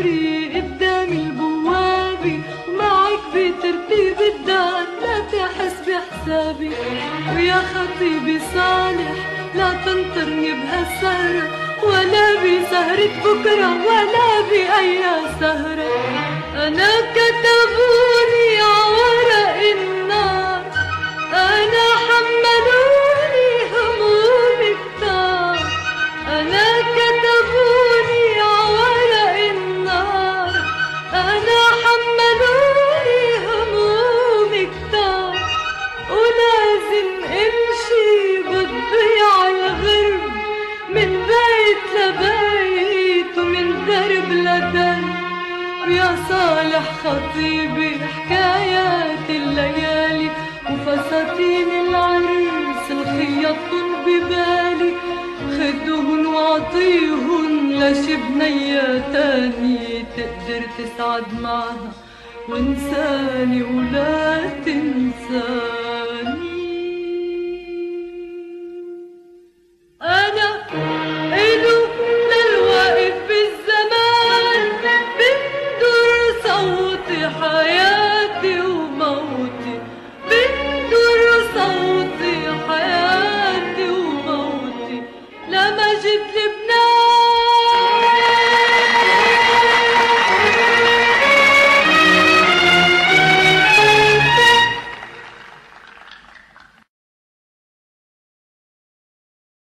تنطري قدام الدار لا تحس بحسابي. ويا خطيبي صالح لا تنطرني بهالسهرة. ولا بسهرة بكرة ولا بأي سهرة. أنا كتبوني صالح خطيبي حكايات الليالي وفساتين العريس الخيطن ببالي خدوهن واعطيهن لشي بنية تاني تقدر تسعد معها وانساني ولا تنساني blip blip